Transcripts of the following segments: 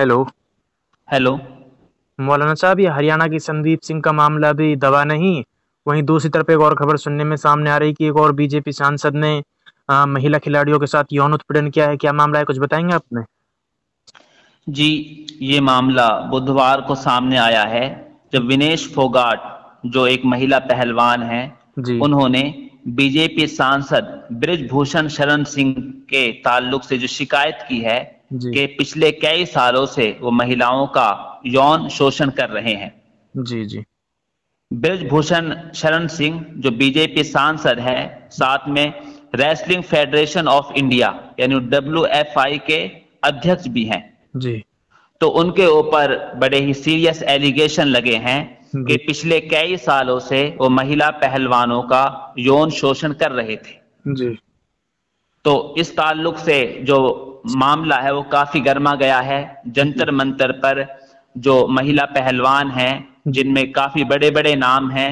Hello hello मौलाना साहब ये हरियाणा की संदीप सिंह का मामला भी दबा नहीं वहीं दूसरी तरफ़ एक और खबर सुनने में सामने आ रही कि एक और बीजेपी सांसद ने आ, महिला खिलाड़ियों के साथ यौन उत्पीड़न किया है। क्या मामला है कुछ बताएँगे आपने? जी ये मामला बुधवार को सामने आया है जब विनेश फोगाट जो एक महिला पहलवान है उन्होंने बीजेपी सांसद ब्रिजभूषण शरण सिंह के ताल्लुक से जो शिकायत की है कि पिछले कई सालों से वो महिलाओं का यौन शोषण कर रहे हैं। जी जी। ब्रजभूषण शरण सिंह जो बीजेपी सांसद है साथ में रेसलिंग फेडरेशन ऑफ़ इंडिया यानी डब्ल्यू एफ़ आई के अध्यक्ष भी हैं। जी। तो उनके ऊपर बड़े ही सीरियस एलिगेशन लगे हैं कि पिछले कई सालों से वो महिला पहलवानों का यौन शोषण कर रहे थे। जी। तो इस ताल्लुक से जो मामला है वो काफ़ी गर्मा गया है। जंतर मंतर पर जो महिला पहलवान हैं जिनमें काफ़ी बड़े बड़े नाम हैं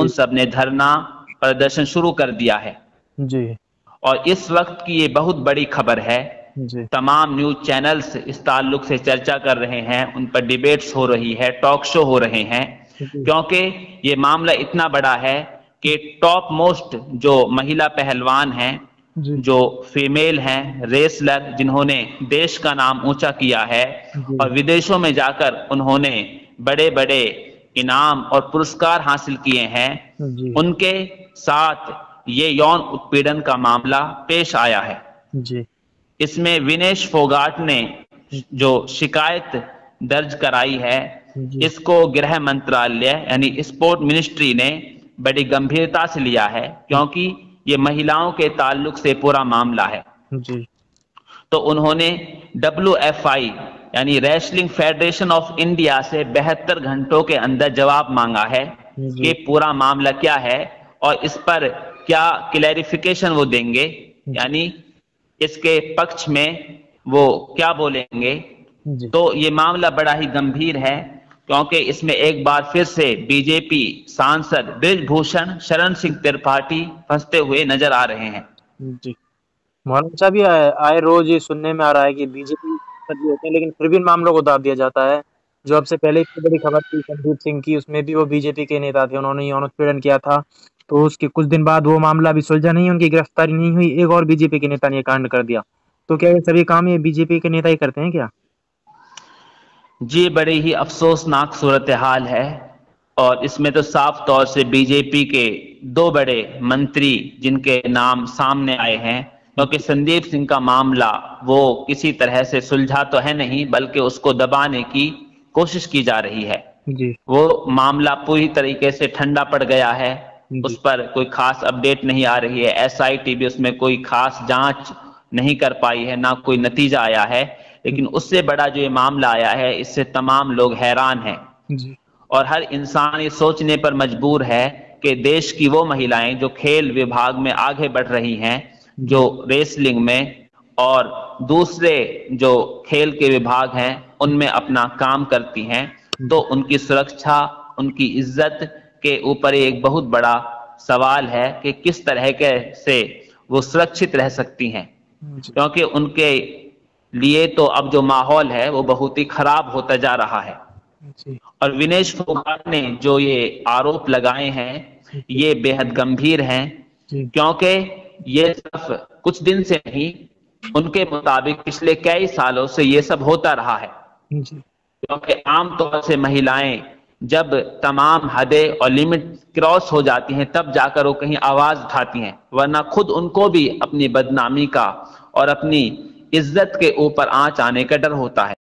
उन सबने धरना प्रदर्शन शुरू कर दिया है। जी। और इस वक्त की ये बहुत बड़ी खबर है। जी। तमाम न्यूज़ चैनल्स इस ताल्लुक से चर्चा कर रहे हैं उन पर डिबेट्स हो रही है टॉक शो हो रहे हैं क्योंकि ये मामला इतना बड़ा है कि टॉप मोस्ट जो महिला पहलवान हैं जो। फीमेल हैं रेसलर जिन्होंने देश का नाम ऊँचा किया है और विदेशों में जाकर उन्होंने बड़े बड़े इनाम और पुरस्कार हासिल किए हैं। उनके साथ ये यौन उत्पीड़न का मामला पेश आया है। जी। इसमें विनेश फोगाट ने जो शिकायत दर्ज कराई है इसको गृह मंत्रालय यानी स्पोर्ट मिनिस्ट्री ने बड़ी गंभीरता से लिया है क्योंकि ये महिलाओं के ताल्लुक से पूरा मामला है। जी। तो उन्होंने डब्ल्यू एफ़ आई यानी रेसलिंग फेडरेशन ऑफ़ इंडिया से बेहतर घंटों के अंदर जवाब मांगा है। कि पूरा मामला क्या है और इस पर क्या क्लैरिफिकेशन वो देंगे? यानी इसके पक्ष में वो क्या बोलेंगे? तो ये मामला बड़ा ही गंभीर है। क्योंकि इसमें एक बार फिर से बीजेपी सांसद ब्रिजभूषण शरण सिंह त्रिपाठी फंसते हुए नज़र आ रहे हैं। जी। मौलाना साहब, ये आए रोज ये सुनने में आ रहा है कि बीजेपी होते हैं, लेकिन फिर भी इन मामलों को दाब दिया जाता है। जो अब से पहले इतनी बड़ी खबर थी, संदीप सिंह की, उसमें भी वो बीजेपी के नेता थे, उन्होंने यौन उत्पीड़न किया था। तो उसके कुछ दिन बाद वो मामला अभी सुलझा नहीं, उनकी गिरफ्तारी नहीं हुई, एक और बीजेपी के नेता ने कांड कर दिया। तो क्या ये सभी काम ये बीजेपी के नेता ही करते हैं क्या? जी बड़ी ही अफसोसनाक सूरत हाल है। और इसमें तो साफ़ तौर से बीजेपी के दो बड़े मंत्री जिनके नाम सामने आए हैं क्योंकि संदीप सिंह का मामला वो किसी तरह से सुलझा तो है नहीं बल्कि उसको दबाने की कोशिश की जा रही है। जी। वो मामला पूरी तरीके से ठंडा पड़ गया है। उस पर कोई खास अपडेट नहीं आ रही है। एसआईटी भी उसमें कोई खास जाँच नहीं कर पाई है ना कोई नतीजा आया है। लेकिन उससे बड़ा जो ये मामला आया है इससे तमाम लोग हैरान हैं। और हर इंसान ये सोचने पर मजबूर है कि देश की वो महिलाएँ जो खेल विभाग में आगे बढ़ रही हैं जो रेसलिंग में और दूसरे जो खेल के विभाग हैं उनमें अपना काम करती हैं तो उनकी सुरक्षा उनकी इज़्ज़त के ऊपर एक बहुत बड़ा सवाल है कि किस तरह के से वो सुरक्षित रह सकती हैं। क्योंकि उनके लिए तो अब जो माहौल है वो बहुत ही खराब होता जा रहा है। और विनेश फोगाट ने जो ये आरोप लगाए हैं ये बेहद गंभीर हैं क्योंकि ये सब कुछ दिन से नहीं उनके मुताबिक पिछले कई सालों से ये सब होता रहा है। क्योंकि आमतौर से महिलाएँ जब तमाम हदें और लिमिट क्रॉस हो जाती हैं तब जाकर वो कहीं आवाज़ उठाती हैं वरना खुद उनको भी अपनी बदनामी का और अपनी इज़्ज़त के ऊपर आँच आने का डर होता है।